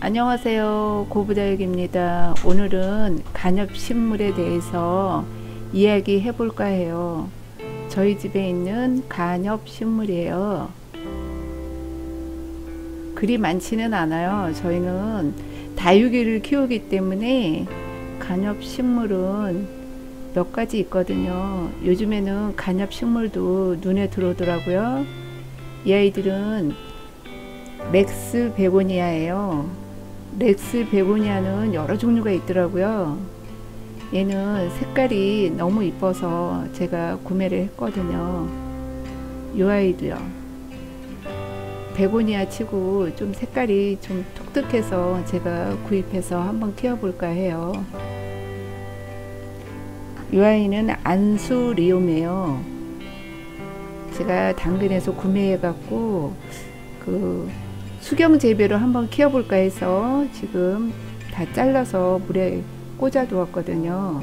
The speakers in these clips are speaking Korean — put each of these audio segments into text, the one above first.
안녕하세요. 고부다육입니다. 오늘은 간엽식물에 대해서 이야기 해 볼까 해요. 저희 집에 있는 간엽식물이에요. 그리 많지는 않아요. 저희는 다육이를 키우기 때문에 간엽식물은 몇 가지 있거든요. 요즘에는 간엽식물도 눈에 들어오더라고요. 이 아이들은 렉스 베고니아예요 렉스 베고니아는 여러 종류가 있더라고요. 얘는 색깔이 너무 이뻐서 제가 구매를 했거든요. 이 아이도요. 베고니아 치고 좀 색깔이 좀 독특해서 제가 구입해서 한번 키워볼까 해요. 이 아이는 안수리움이에요. 제가 당근에서 구매해갖고 그 수경 재배로 한번 키워볼까 해서 지금 다 잘라서 물에 꽂아 두었거든요.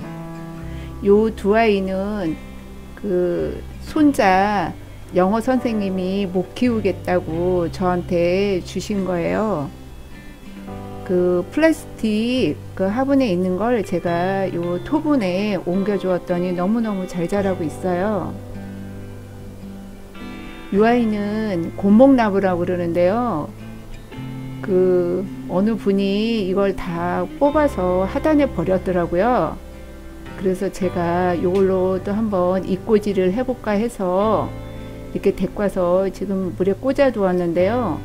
요 두 아이는 그 손자 영어 선생님이 못 키우겠다고 저한테 주신 거예요. 그 플라스틱 그 화분에 있는 걸 제가 요 토분에 옮겨 주었더니 너무너무 잘 자라고 있어요. 이 아이는 곤목나무라고 그러는데요. 그 어느 분이 이걸 다 뽑아서 하단에 버렸더라고요. 그래서 제가 이걸로 또 한번 이꼬지를 해볼까 해서 이렇게 와서 지금 물에 꽂아 두었는데요.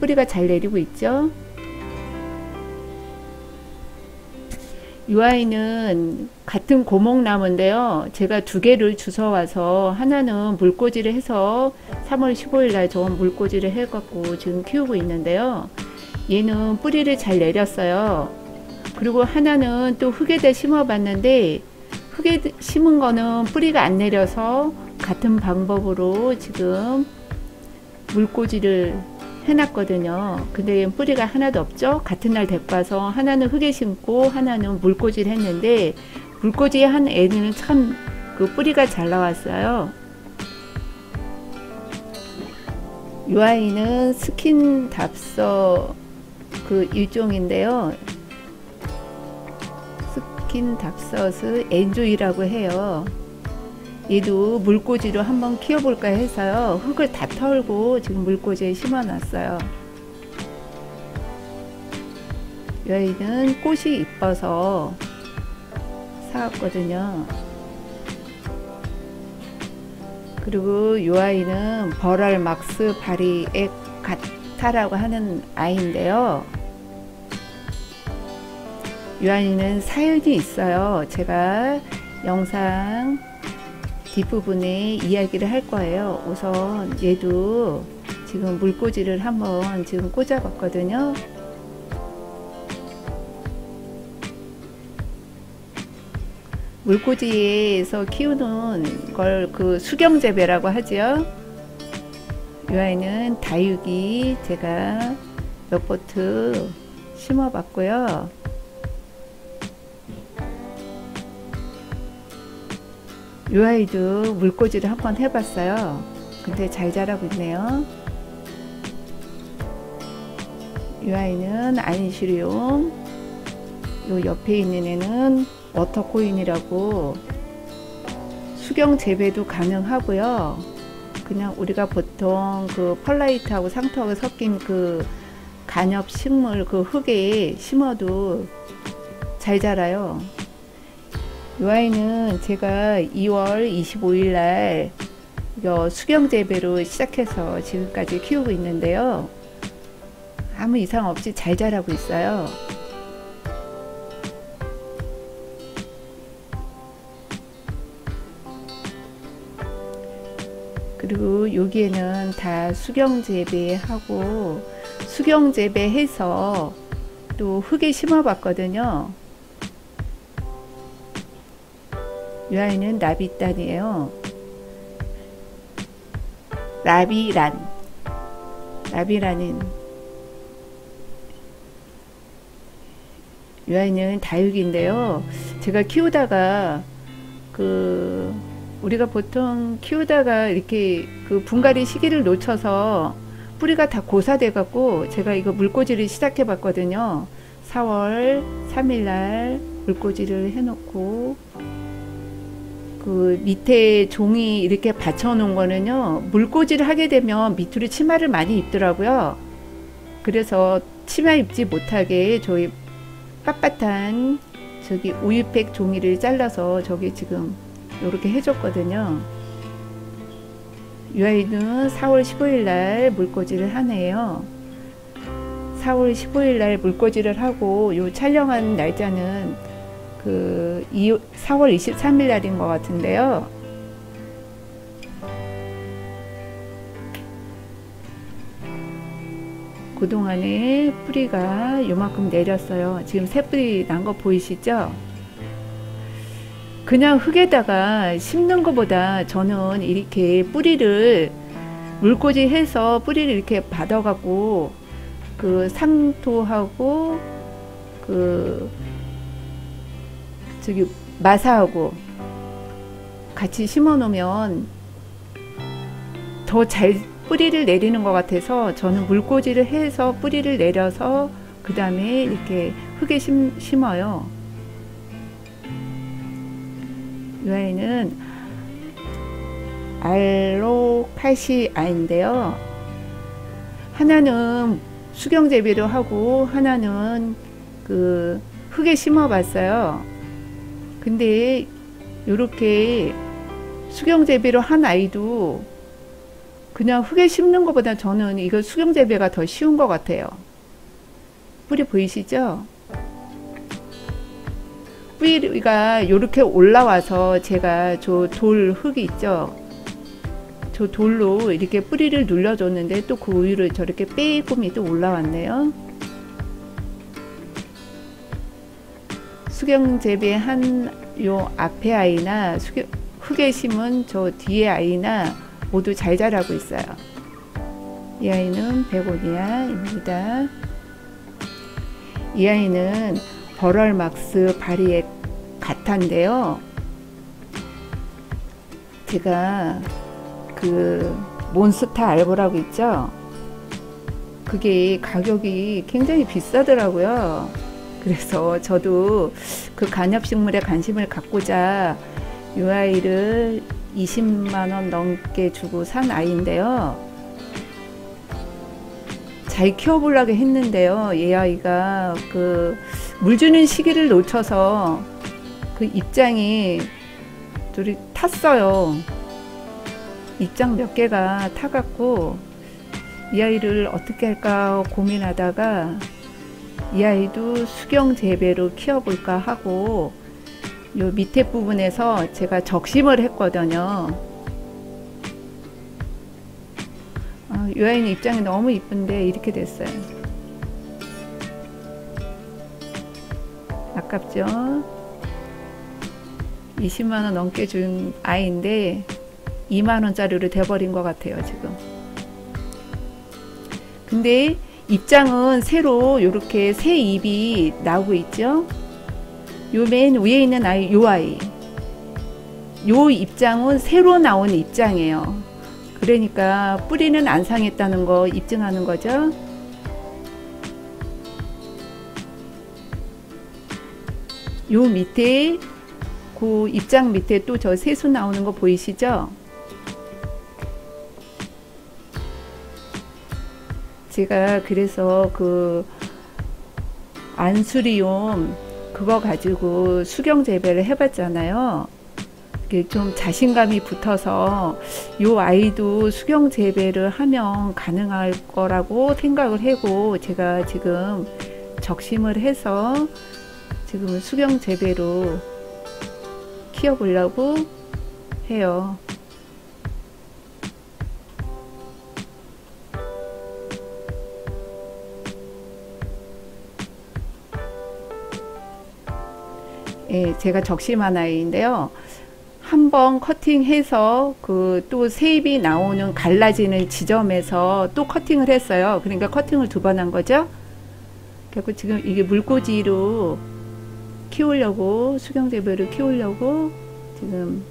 뿌리가 잘 내리고 있죠. 이 아이는 같은 고목나무인데요. 제가 두 개를 주워와서 하나는 물꽂이를 해서 3월 15일 날저 물꽂이를 해갖고 지금 키우고 있는데요. 얘는 뿌리를 잘 내렸어요. 그리고 하나는 또 흙에다 심어봤는데 흙에 심은 거는 뿌리가 안 내려서 같은 방법으로 지금 물꽂이를 해놨거든요. 근데 뿌리가 하나도 없죠. 같은 날 와서 하나는 흙에 심고 하나는 물꽂이를 했는데 물꽂이 한 애는 참 그 뿌리가 잘 나왔어요. 이 아이는 스킨답서스 그 일종인데요. 스킨답서스 엔조이라고 해요. 얘도 물꽂이로 한번 키워볼까 해서요. 흙을 다 털고 지금 물꽂이에 심어놨어요. 이 아이는 꽃이 이뻐서 사왔거든요. 그리고 이 아이는 버랄 막스 바리에 가타라고 하는 아이인데요. 이 아이는 사연이 있어요. 제가 영상 뒷부분에 이야기를 할 거예요. 우선 얘도 지금 물꽂이를 한번 지금 꽂아 봤거든요. 물꽂이에서 키우는 걸 그 수경재배라고 하지요. 이 아이는 다육이 제가 몇 포트 심어 봤고요. 이 아이도 물꽂이를 한번 해봤어요. 근데 잘 자라고 있네요. 이 아이는 아인시리움. 요 옆에 있는 애는 워터코인이라고 수경 재배도 가능하고요. 그냥 우리가 보통 그 펄라이트하고 상토하고 섞인 그 간엽 식물 그 흙에 심어도 잘 자라요. 이 아이는 제가 2월 25일 날 수경 재배로 시작해서 지금까지 키우고 있는데요. 아무 이상 없이 잘 자라고 있어요. 그리고 여기에는 다 수경 재배하고 수경 재배해서 또 흙에 심어 봤거든요. 이 아이는 라비단이에요. 라비란. 라비란은 이 아이는 다육인데요. 제가 키우다가 그 우리가 보통 키우다가 이렇게 그 분갈이 시기를 놓쳐서 뿌리가 다 고사돼 갖고 제가 이거 물꽂이를 시작해 봤거든요. 4월 3일 날 물꽂이를 해 놓고 그 밑에 종이 이렇게 받쳐 놓은 거는요. 물꽂이를 하게 되면 밑으로 치마를 많이 입더라고요. 그래서 치마 입지 못하게 저희 빳빳한 저기 우유팩 종이를 잘라서 저기 지금 이렇게 해줬거든요. 이 아이는 4월 15일 날 물꽂이를 하네요. 4월 15일 날 물꽂이를 하고 요 촬영한 날짜는 그 4월 23일 날인 것 같은데요. 그동안에 뿌리가 요만큼 내렸어요. 지금 새 뿌리 난 거 보이시죠? 그냥 흙에다가 심는 것보다 저는 이렇게 뿌리를 물꽂이 해서 뿌리를 이렇게 받아갖고 그 상토하고 그 저기 마사하고 같이 심어 놓으면 더 잘 뿌리를 내리는 것 같아서 저는 물꽂이를 해서 뿌리를 내려서 그 다음에 이렇게 흙에 심, 심어요. 이 아이는 알로카시 아인데요. 하나는 수경 재배로 하고 하나는 그 흙에 심어 봤어요. 근데 이렇게 수경 재배로 한 아이도 그냥 흙에 심는 것보다 저는 이거 수경 재배가 더 쉬운 것 같아요. 뿌리 보이시죠? 뿌리가 이렇게 올라와서 제가 저 돌 흙이 있죠. 저 돌로 이렇게 뿌리를 눌러줬는데 또그 우유를 저렇게 빼꼼히 또 올라왔네요. 수경 재배한 요 앞에 아이나 수경, 흙에 심은 저 뒤에 아이나 모두 잘 자라고 있어요. 이 아이는 베고니아입니다. 이 아이는 버럴막스 바리의 가타인데요. 제가 그 몬스타 알보라고 있죠. 그게 가격이 굉장히 비싸더라고요. 그래서 저도 그 간엽식물에 관심을 갖고자 이 아이를 20만원 넘게 주고 산 아이인데요. 잘 키워보려고 했는데요. 얘 아이가 그 물 주는 시기를 놓쳐서 그 입장이 둘이 탔어요. 입장 몇 개가 타갖고 이 아이를 어떻게 할까 고민하다가 이 아이도 수경 재배로 키워볼까 하고 요 밑에 부분에서 제가 적심을 했거든요. 아, 이 아이는 입장이 너무 이쁜데 이렇게 됐어요. 아깝죠? 20만원 넘게 준 아이인데 2만원짜리로 돼버린 것 같아요, 지금. 근데 입장은 새로 이렇게 새 잎이 나오고 있죠? 요 맨 위에 있는 아이, 요 아이. 요 입장은 새로 나온 입장이에요. 그러니까 뿌리는 안 상했다는 거 입증하는 거죠. 요 밑에 그 입장 밑에 또 저 세수 나오는 거 보이시죠? 제가 그래서 그 안수리움 그거 가지고 수경 재배를 해봤잖아요. 좀 자신감이 붙어서 요 아이도 수경 재배를 하면 가능할 거라고 생각을 하고 제가 지금 적심을 해서 지금 수경 재배로 키워보려고 해요. 예, 제가 적심한 아이인데요. 한번 커팅해서 그 또 세입이 나오는 갈라지는 지점에서 또 커팅을 했어요. 그러니까 커팅을 두 번 한 거죠. 그래서 지금 이게 물꽂이로 키우려고 수경재배를 키우려고 지금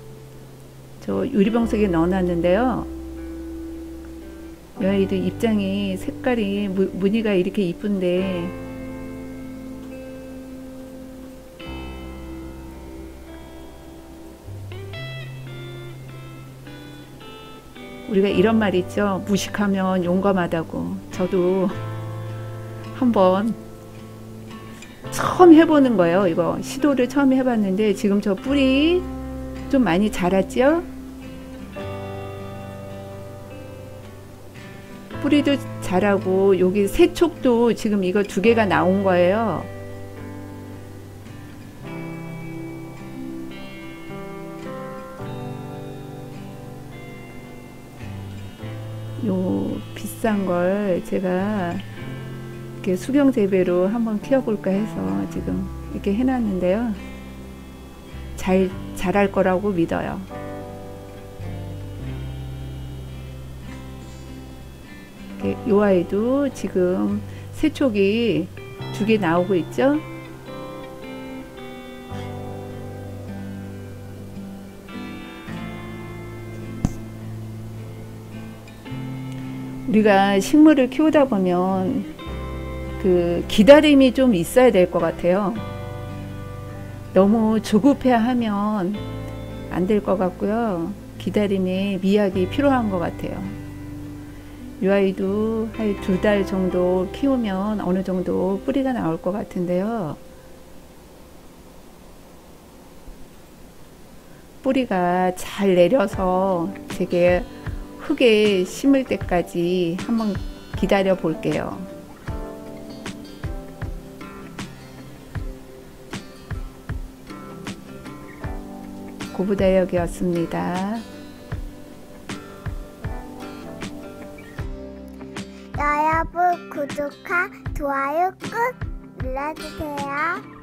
저 유리병석에 넣어놨는데요. 이 아이도 입장이 색깔이 무, 무늬가 이렇게 이쁜데 우리가 이런 말 있죠. 무식하면 용감하다고. 저도 한번 처음 해보는 거예요. 이거 시도를 처음 해봤는데 지금 저 뿌리 좀 많이 자랐죠? 뿌리도 자라고 여기 세촉도 지금 이거 두 개가 나온 거예요. 요 비싼 걸 제가 이렇게 수경 재배로 한번 키워볼까 해서 지금 이렇게 해놨는데요. 잘 자랄 거라고 믿어요. 요 아이도 지금 세촉이 두 개 나오고 있죠. 우리가 식물을 키우다 보면 그 기다림이 좀 있어야 될 것 같아요. 너무 조급해 하면 안 될 것 같고요. 기다림에 미약이 필요한 것 같아요. 이 아이도 한 두 달 정도 키우면 어느 정도 뿌리가 나올 것 같은데요. 뿌리가 잘 내려서 되게 흙에 심을 때까지 한번 기다려 볼게요. 고부다역이었습니다. 여러분 구독과 좋아요 꾹 눌러주세요.